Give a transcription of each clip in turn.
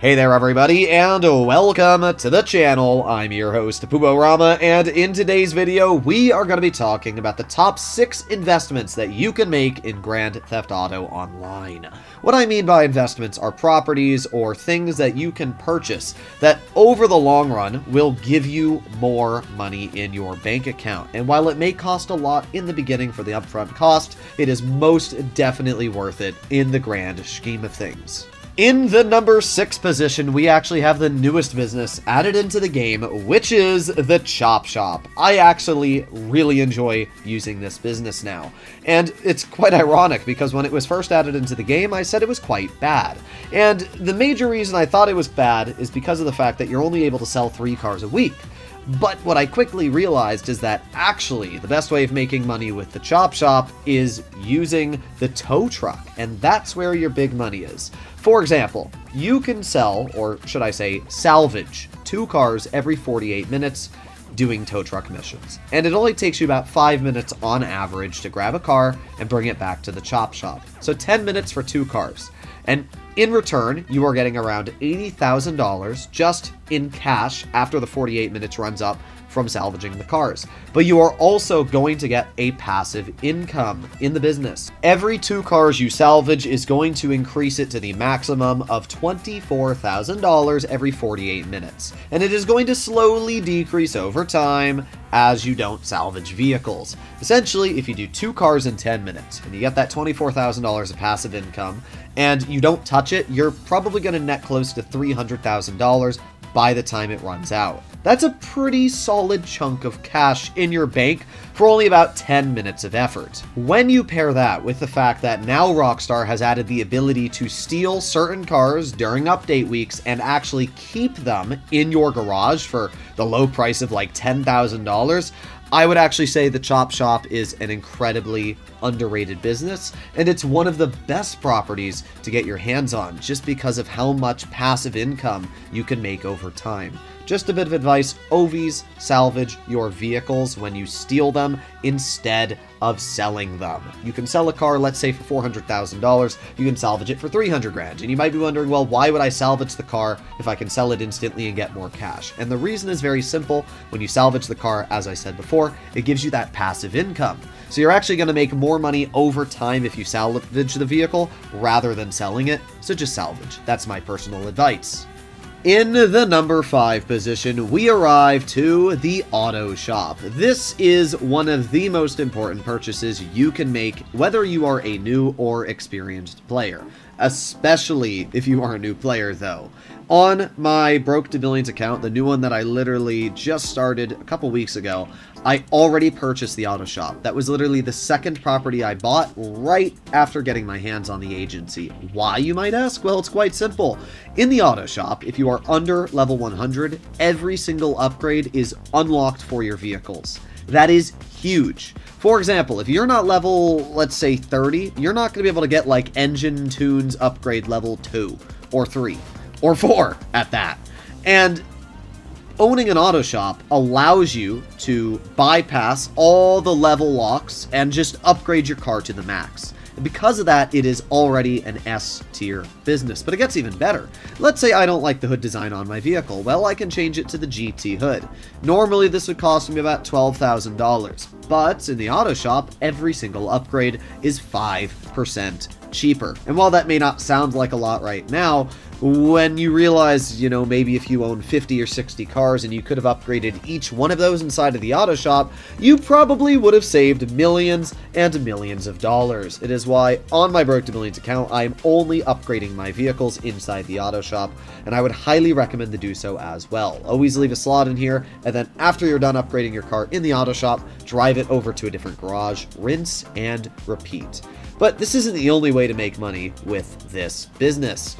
Hey there everybody, and welcome to the channel. I'm your host, Pooborama, and in today's video, we are going to be talking about the top 6 investments that you can make in Grand Theft Auto Online. What I mean by investments are properties or things that you can purchase that over the long run will give you more money in your bank account. And while it may cost a lot in the beginning for the upfront cost, it is most definitely worth it in the grand scheme of things. In the number 6 position, we actually have the newest business added into the game, which is the Chop Shop. I actually really enjoy using this business now. And it's quite ironic because when it was first added into the game, I said it was quite bad. And the major reason I thought it was bad is because of the fact that you're only able to sell 3 cars a week. But what I quickly realized is that actually the best way of making money with the Chop Shop is using the tow truck, and that's where your big money is. For example, you can sell, or should I say, salvage, two cars every 48 minutes doing tow truck missions. And it only takes you about 5 minutes on average to grab a car and bring it back to the chop shop. So 10 minutes for two cars. And in return, you are getting around $80,000 just in cash after the 48 minutes runs up from salvaging the cars. But you are also going to get a passive income in the business. Every two cars you salvage is going to increase it to the maximum of $24,000 every 48 minutes. And it is going to slowly decrease over time as you don't salvage vehicles. Essentially, if you do two cars in 10 minutes and you get that $24,000 of passive income and you don't touch it, you're probably going to net close to $300,000 by the time it runs out. That's a pretty solid chunk of cash in your bank for only about 10 minutes of effort. When you pair that with the fact that now Rockstar has added the ability to steal certain cars during update weeks and actually keep them in your garage for the low price of like $10,000, I would actually say the Chop Shop is an incredibly underrated business, and it's one of the best properties to get your hands on just because of how much passive income you can make over time. Just a bit of advice, OVs salvage your vehicles when you steal them instead of selling them. You can sell a car, let's say for $400,000, you can salvage it for 300 grand. And you might be wondering, well, why would I salvage the car if I can sell it instantly and get more cash? And the reason is very simple. When you salvage the car, as I said before, it gives you that passive income. So you're actually going to make more money over time if you salvage the vehicle rather than selling it. So just salvage. That's my personal advice. In the number 5 position, we arrive to the Auto Shop. This is one of the most important purchases you can make, whether you are a new or experienced player. Especially if you are a new player, though. On my Broke to Billions account, the new one that I literally just started a couple weeks ago, I already purchased the auto shop. That was literally the second property I bought right after getting my hands on the agency. Why, you might ask? Well, it's quite simple. In the auto shop, if you are under level 100, every single upgrade is unlocked for your vehicles. That is huge. For example, if you're not level, let's say 30, you're not going to be able to get like engine tunes upgrade level 2 or 3 or 4 at that. And owning an auto shop allows you to bypass all the level locks and just upgrade your car to the max. Because of that, it is already an S tier business. But it gets even better. Let's say I don't like the hood design on my vehicle. Well, I can change it to the GT hood. Normally, this would cost me about $12,000. But in the auto shop, every single upgrade is 5% cheaper. And while that may not sound like a lot right now, when you realize, you know, maybe if you own 50 or 60 cars and you could have upgraded each one of those inside of the auto shop, you probably would have saved millions and millions of dollars. It is why on my Broke to Millions account, I am only upgrading my vehicles inside the auto shop, and I would highly recommend to do so as well. Always leave a slot in here, and then after you're done upgrading your car in the auto shop, drive it over to a different garage, rinse, and repeat. But this isn't the only way to make money with this business.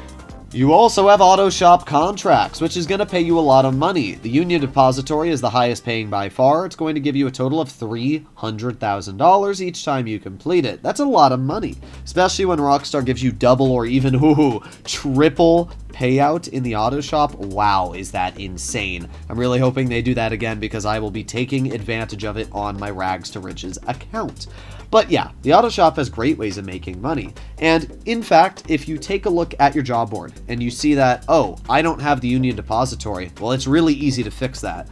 You also have auto shop contracts, which is going to pay you a lot of money. The Union Depository is the highest paying by far. It's going to give you a total of $300,000 each time you complete it. That's a lot of money, especially when Rockstar gives you double or even ooh, triple payout in the auto shop, wow, is that insane. I'm really hoping they do that again because I will be taking advantage of it on my Rags to Riches account. But yeah, the auto shop has great ways of making money. And in fact, if you take a look at your job board and you see that, oh, I don't have the union depository, well, it's really easy to fix that.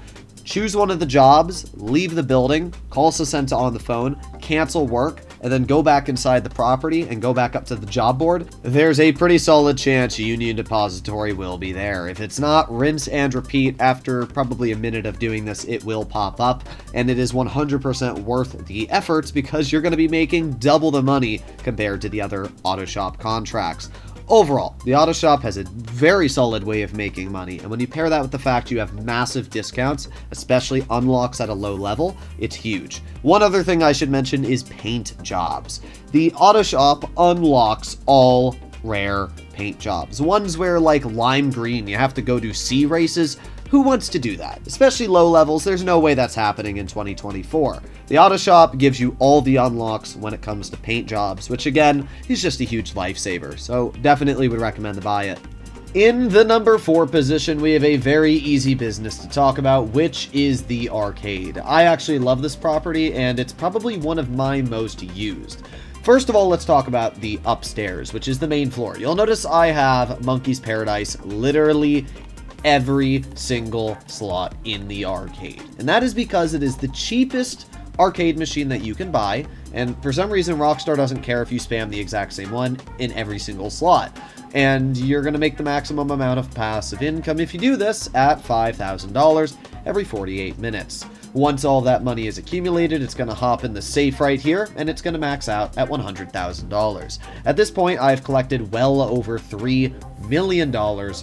Choose one of the jobs, leave the building, call Sessanta on the phone, cancel work, and then go back inside the property and go back up to the job board, there's a pretty solid chance Union Depository will be there. If it's not, rinse and repeat. After probably a minute of doing this, it will pop up, and it is 100% worth the efforts because you're going to be making double the money compared to the other auto shop contracts. Overall, the auto shop has a very solid way of making money, and when you pair that with the fact you have massive discounts, especially unlocks at a low level, it's huge. One other thing I should mention is paint jobs. The auto shop unlocks all rare paint jobs. Ones where, like lime green, you have to go do sea races, who wants to do that? Especially low levels, there's no way that's happening in 2024. The auto shop gives you all the unlocks when it comes to paint jobs, which again, is just a huge lifesaver, so definitely would recommend to buy it. In the number 4 position, we have a very easy business to talk about, which is the arcade. I actually love this property, and it's probably one of my most used. First of all, let's talk about the upstairs, which is the main floor. You'll notice I have Monkey's Paradise literally every single slot in the arcade. And that is because it is the cheapest arcade machine that you can buy, and for some reason Rockstar doesn't care if you spam the exact same one in every single slot. And you're going to make the maximum amount of passive income if you do this at $5,000 every 48 minutes. Once all that money is accumulated, it's going to hop in the safe right here, and it's going to max out at $100,000. At this point, I've collected well over $3 million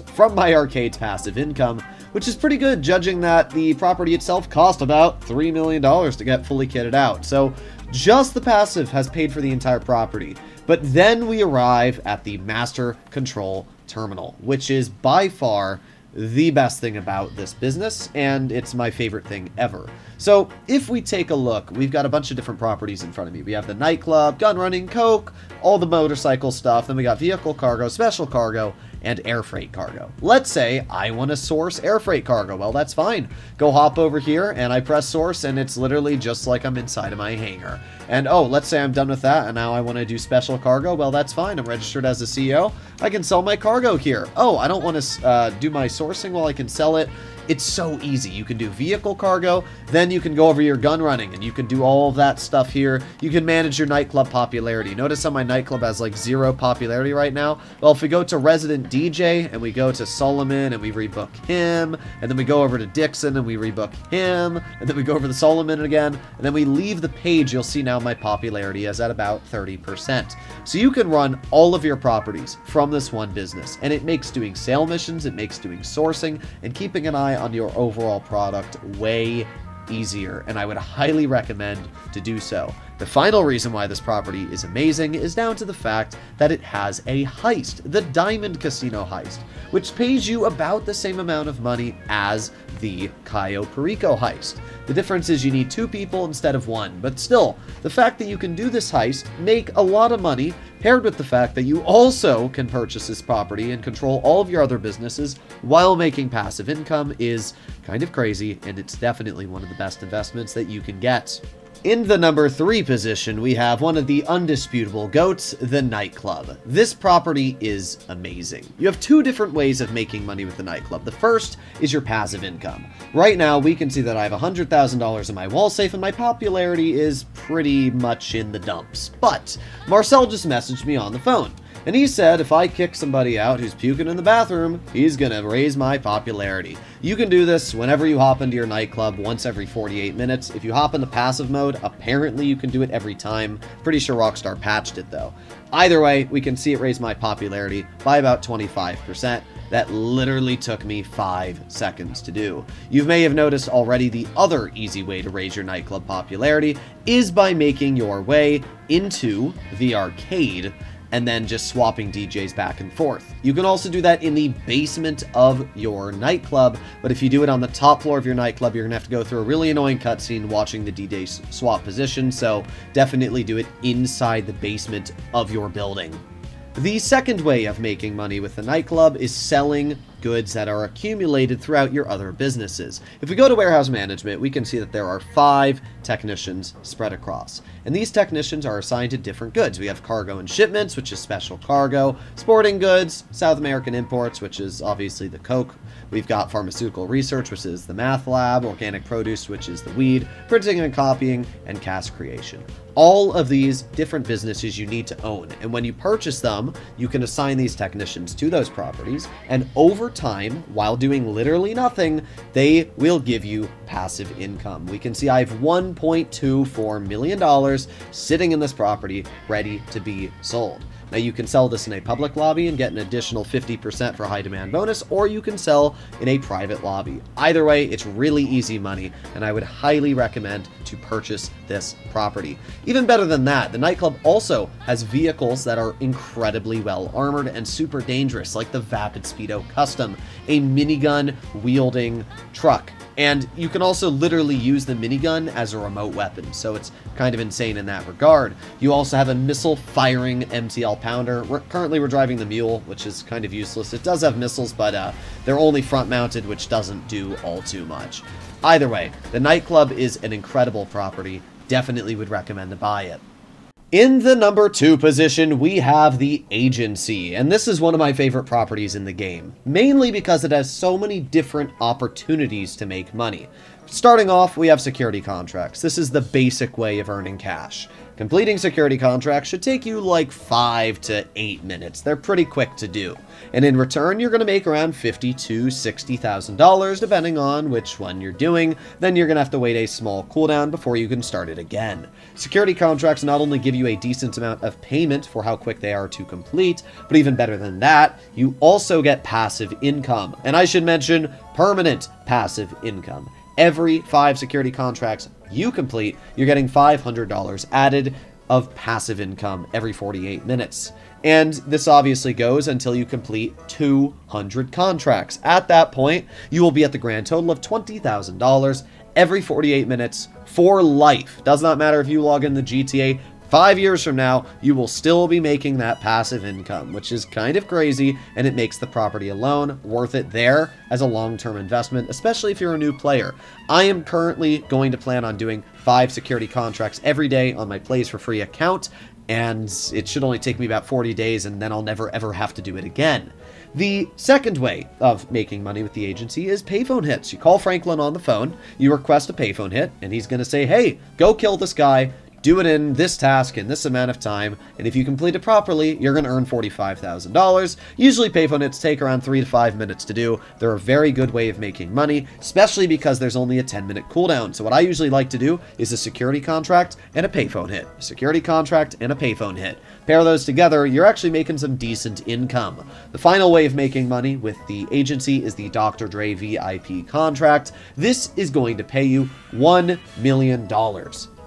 from my arcade's passive income, which is pretty good judging that the property itself cost about $3 million to get fully kitted out. So just the passive has paid for the entire property. But then we arrive at the Master Control Terminal, which is by far the best thing about this business, and it's my favorite thing ever. So if we take a look, we've got a bunch of different properties in front of me. We have the nightclub, gun running, coke, all the motorcycle stuff, then we got vehicle cargo, special cargo, and air freight cargo. Let's say I want to source air freight cargo. Well, that's fine. Go hop over here and I press source and it's literally just like I'm inside of my hangar. And oh, let's say I'm done with that and now I want to do special cargo. Well, that's fine. I'm registered as a CEO. I can sell my cargo here. Oh, I don't want to uh, do my sourcing. Well, I can sell it it's so easy. You can do vehicle cargo, then you can go over your gun running, and you can do all of that stuff here. You can manage your nightclub popularity. Notice how my nightclub has like zero popularity right now? Well, if we go to Resident DJ, and we go to Solomun, and we rebook him, and then we go over to Dixon, and we rebook him, and then we go over to Solomun again, and then we leave the page, you'll see now my popularity is at about 30%. So you can run all of your properties from this one business, and it makes doing sale missions, it makes doing sourcing, and keeping an eye on your overall product way easier, and I would highly recommend to do so. The final reason why this property is amazing is down to the fact that it has a heist, the Diamond Casino heist, which pays you about the same amount of money as the Cayo Perico heist. The difference is you need two people instead of one, but still, the fact that you can do this heist, make a lot of money, paired with the fact that you also can purchase this property and control all of your other businesses while making passive income is kind of crazy, and it's definitely one of the best investments that you can get. In the number 3 position, we have one of the undisputable GOATs, the nightclub. This property is amazing. You have two different ways of making money with the nightclub. The first is your passive income. Right now, we can see that I have $100,000 in my wall safe, and my popularity is pretty much in the dumps. But Marcel just messaged me on the phone. And he said if I kick somebody out who's puking in the bathroom, he's gonna raise my popularity. You can do this whenever you hop into your nightclub once every 48 minutes. If you hop into passive mode, apparently you can do it every time. Pretty sure Rockstar patched it though. Either way, we can see it raise my popularity by about 25%. That literally took me 5 seconds to do. You may have noticed already the other easy way to raise your nightclub popularity is by making your way into the arcade and then just swapping DJs back and forth. You can also do that in the basement of your nightclub, but if you do it on the top floor of your nightclub, you're to have to go through a really annoying cutscene watching the DJ swap position, so definitely do it inside the basement of your building. The second way of making money with the nightclub is selling goods that are accumulated throughout your other businesses. If we go to warehouse management, we can see that there are five technicians spread across. And these technicians are assigned to different goods. We have cargo and shipments, which is special cargo, sporting goods, South American imports, which is obviously the Coke. We've got pharmaceutical research, which is the math lab, organic produce, which is the weed, printing and copying, and cash creation all of these different businesses you need to own. And when you purchase them, you can assign these technicians to those properties. And over time, while doing literally nothing, they will give you passive income. We can see I have $1.24 million sitting in this property ready to be sold. Now you can sell this in a public lobby and get an additional 50% for high demand bonus, or you can sell in a private lobby. Either way, it's really easy money, and I would highly recommend to purchase this property. Even better than that, the nightclub also has vehicles that are incredibly well armored and super dangerous, like the Vapid Speedo Custom, a minigun wielding truck and you can also literally use the minigun as a remote weapon, so it's kind of insane in that regard. You also have a missile firing MTL pounder. We're, currently we're driving the Mule, which is kind of useless. It does have missiles, but uh, they're only front mounted, which doesn't do all too much. Either way, the nightclub is an incredible property. Definitely would recommend to buy it. In the number two position, we have the Agency, and this is one of my favorite properties in the game, mainly because it has so many different opportunities to make money. Starting off, we have security contracts. This is the basic way of earning cash. Completing security contracts should take you like 5 to 8 minutes. They're pretty quick to do. And in return, you're going to make around $50 to $60,000 depending on which one you're doing. Then you're going to have to wait a small cooldown before you can start it again. Security contracts not only give you a decent amount of payment for how quick they are to complete, but even better than that, you also get passive income. And I should mention permanent passive income every five security contracts you complete, you're getting $500 added of passive income every 48 minutes. And this obviously goes until you complete 200 contracts. At that point, you will be at the grand total of $20,000 every 48 minutes for life. Does not matter if you log in the GTA Five years from now, you will still be making that passive income, which is kind of crazy, and it makes the property alone worth it there as a long-term investment, especially if you're a new player. I am currently going to plan on doing five security contracts every day on my Plays for Free account, and it should only take me about 40 days, and then I'll never ever have to do it again. The second way of making money with the agency is payphone hits. You call Franklin on the phone, you request a payphone hit, and he's going to say, hey, go kill this guy, do it in this task in this amount of time, and if you complete it properly, you're going to earn $45,000. Usually payphone hits take around 3 to 5 minutes to do. They're a very good way of making money, especially because there's only a 10 minute cooldown. So what I usually like to do is a security contract and a payphone hit. A security contract and a payphone hit. Pair those together, you're actually making some decent income. The final way of making money with the agency is the Dr. Dre VIP contract. This is going to pay you $1 million.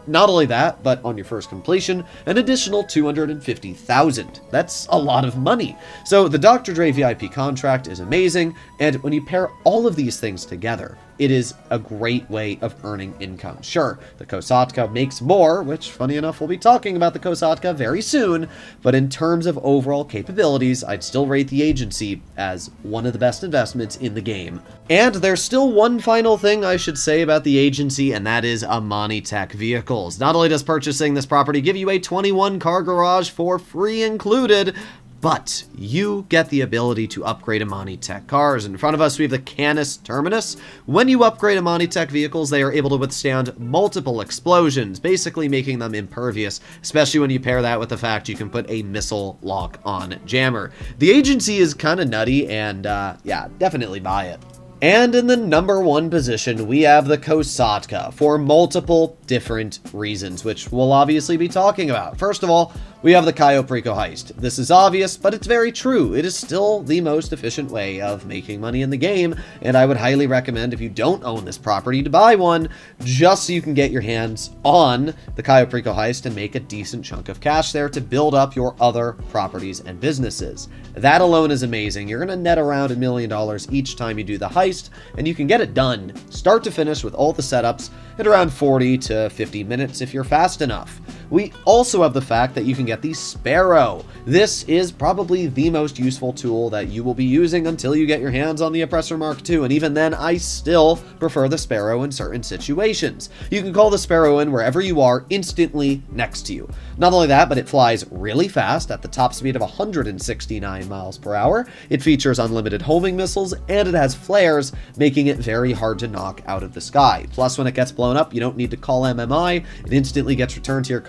Not only that, but on your first completion, an additional 250,000. That's a lot of money. So the Dr. Dre VIP contract is amazing, and when you pair all of these things together, it is a great way of earning income. Sure, the Kosatka makes more, which, funny enough, we'll be talking about the Kosatka very soon, but in terms of overall capabilities, I'd still rate the agency as one of the best investments in the game. And there's still one final thing I should say about the agency, and that is Imani Tech vehicles. Not only does purchasing this property give you a 21 car garage for free included, but you get the ability to upgrade Imani Tech cars. In front of us, we have the Canis Terminus. When you upgrade Imani Tech vehicles, they are able to withstand multiple explosions, basically making them impervious, especially when you pair that with the fact you can put a missile lock on jammer. The agency is kind of nutty, and uh, yeah, definitely buy it. And in the number one position, we have the Kosatka for multiple different reasons, which we'll obviously be talking about. First of all, we have the Cayo Perico heist. This is obvious, but it's very true. It is still the most efficient way of making money in the game, and I would highly recommend if you don't own this property to buy one, just so you can get your hands on the Cayo Perico heist and make a decent chunk of cash there to build up your other properties and businesses. That alone is amazing. You're going to net around a million dollars each time you do the heist, and you can get it done, start to finish with all the setups, at around 40 to 50 minutes if you're fast enough. We also have the fact that you can get the Sparrow. This is probably the most useful tool that you will be using until you get your hands on the Oppressor Mark II, and even then, I still prefer the Sparrow in certain situations. You can call the Sparrow in wherever you are instantly next to you. Not only that, but it flies really fast at the top speed of 169 miles per hour. It features unlimited homing missiles, and it has flares, making it very hard to knock out of the sky. Plus, when it gets blown up, you don't need to call MMI. It instantly gets returned to your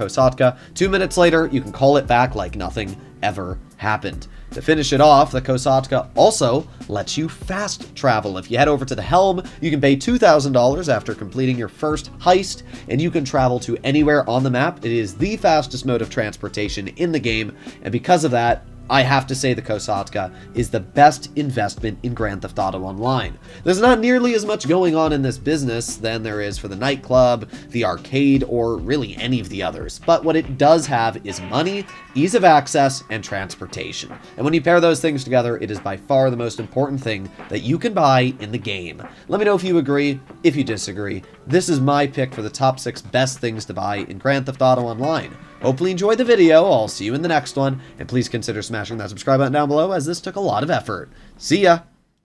Two minutes later, you can call it back like nothing ever happened. To finish it off, the Kosatka also lets you fast travel. If you head over to the Helm, you can pay $2,000 after completing your first heist, and you can travel to anywhere on the map. It is the fastest mode of transportation in the game, and because of that, I have to say the Kosatka is the best investment in Grand Theft Auto Online. There's not nearly as much going on in this business than there is for the nightclub, the arcade, or really any of the others, but what it does have is money, ease of access, and transportation. And when you pair those things together, it is by far the most important thing that you can buy in the game. Let me know if you agree, if you disagree. This is my pick for the top 6 best things to buy in Grand Theft Auto Online. Hopefully enjoyed the video, I'll see you in the next one, and please consider smashing that subscribe button down below as this took a lot of effort. See ya!